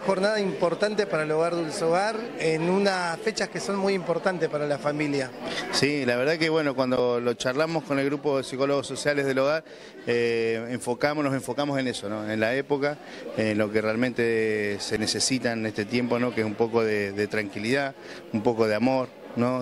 jornada importante para el Hogar Dulce Hogar en unas fechas que son muy importantes para la familia. Sí, la verdad que bueno, cuando lo charlamos con el grupo de psicólogos sociales del hogar, eh, enfocamos, nos enfocamos en eso, ¿no? en la época, en lo que realmente se necesita en este tiempo, ¿no? que es un poco de tranquilidad, un poco de amor,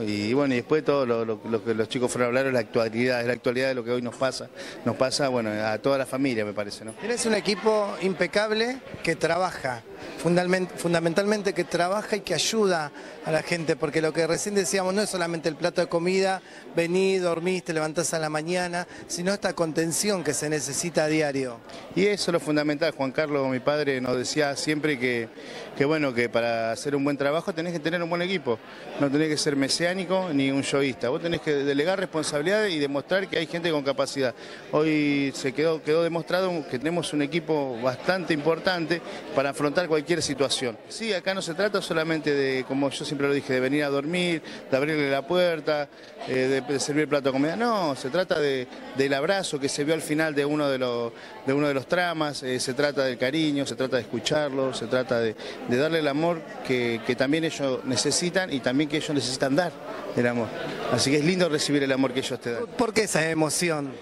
y bueno, y después todo lo, que los chicos fueron a hablar es la actualidad, es la actualidad de lo que hoy nos pasa, nos pasa, bueno, a toda la familia me parece, ¿no? Tienes un equipo impecable que trabaja, fundamentalmente que trabaja y que ayuda a la gente, porque lo que recién decíamos no es solamente el plato de comida, vení, dormís, te levantás a la mañana, sino esta contención que se necesita a diario. Y eso es lo fundamental, Juan Carlos, mi padre, nos decía siempre que, que bueno, que para hacer un buen trabajo tenés que tener un buen equipo, no tenés que ser mesiánico ni un yoísta. Vos tenés que delegar responsabilidades y demostrar que hay gente con capacidad. Hoy se quedó, quedó demostrado que tenemos un equipo bastante importante para afrontar cualquier situación. Sí, acá no se trata solamente de, como yo siempre lo dije, de venir a dormir, de abrirle la puerta, eh, de, servir plato de comida. No, se trata de, del abrazo que se vio al final de uno de los, de uno de los tramas, eh, se trata del cariño, se trata de escucharlo, se trata de, darle el amor que, que también ellos necesitan y también que ellos necesitan dar el amor. Así que es lindo recibir el amor que ellos te dan. ¿Por qué esa emoción?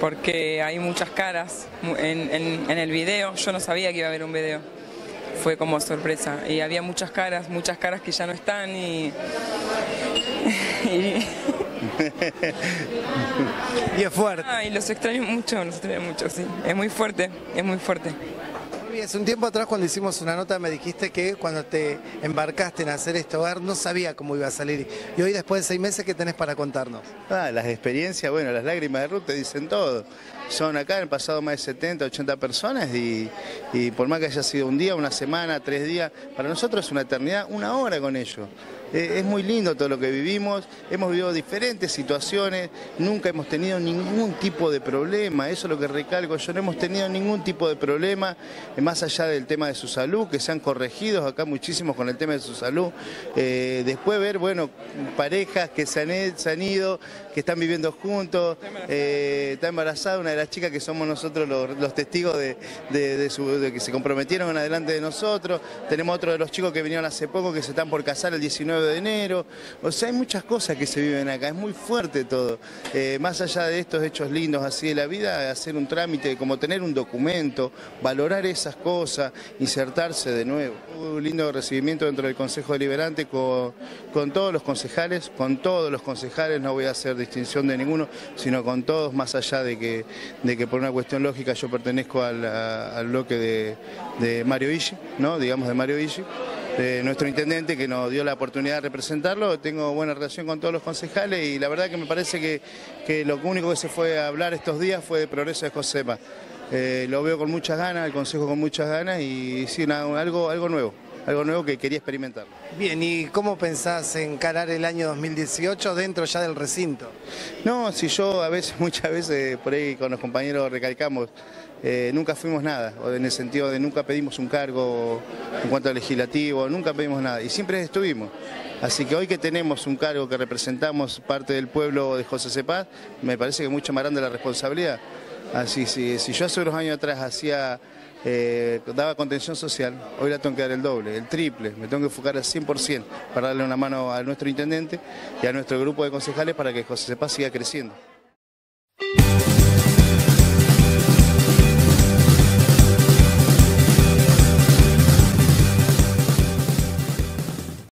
Porque hay muchas caras en, el video, yo no sabía que iba a haber un video, fue como sorpresa, y había muchas caras, muchas caras que ya no están y... y... es fuerte. y los extraño mucho, los extraño mucho, sí. Es muy fuerte, es muy fuerte. Un tiempo atrás cuando hicimos una nota me dijiste que cuando te embarcaste en hacer este hogar no sabía cómo iba a salir. Y hoy después de seis meses, ¿qué tenés para contarnos? Ah, las experiencias, bueno, las lágrimas de Ruth te dicen todo. Son acá, han pasado más de 70, 80 personas y, y por más que haya sido un día, una semana, tres días, para nosotros es una eternidad, una hora con ellos. Eh, es muy lindo todo lo que vivimos, hemos vivido diferentes situaciones, nunca hemos tenido ningún tipo de problema, eso es lo que recalco, yo no hemos tenido ningún tipo de problema, eh, más allá del tema de su salud, que se han corregido acá muchísimos con el tema de su salud. Eh, después ver, bueno, parejas que se han, ido, que están viviendo juntos, está embarazada una de las chicas que somos nosotros los, testigos de, de, que se comprometieron adelante de nosotros, tenemos otro de los chicos que vinieron hace poco que se están por casar el 19 de enero. O sea, hay muchas cosas que se viven acá, es muy fuerte todo. Eh, más allá de estos hechos lindos así de la vida, hacer un trámite, como tener un documento, valorar esas cosas, insertarse de nuevo. Un lindo recibimiento dentro del Consejo Deliberante con, con todos los concejales, con todos los concejales, no voy a hacer distinción de ninguno, sino con todos, más allá de que, de que por una cuestión lógica yo pertenezco al, bloque de, de Mario Ishi, ¿no? digamos de Mario Ishi nuestro intendente que nos dio la oportunidad de representarlo. Tengo buena relación con todos los concejales y la verdad que me parece que, que lo único que se fue a hablar estos días fue de progreso de Josepa. Eh, lo veo con muchas ganas, el Consejo con muchas ganas y sí, algo, algo nuevo algo nuevo que quería experimentar. Bien, ¿y cómo pensás encarar el año 2018 dentro ya del recinto? No, si yo a veces, muchas veces por ahí con los compañeros recalcamos, eh, nunca fuimos nada, o en el sentido de nunca pedimos un cargo en cuanto al legislativo, nunca pedimos nada, y siempre estuvimos. Así que hoy que tenemos un cargo que representamos parte del pueblo de José Cepaz, me parece que mucho más grande la responsabilidad. Así, si, si yo hace unos años atrás hacía eh, daba contención social, hoy la tengo que dar el doble, el triple, me tengo que enfocar al 100% para darle una mano a nuestro intendente y a nuestro grupo de concejales para que José Cepaz siga creciendo.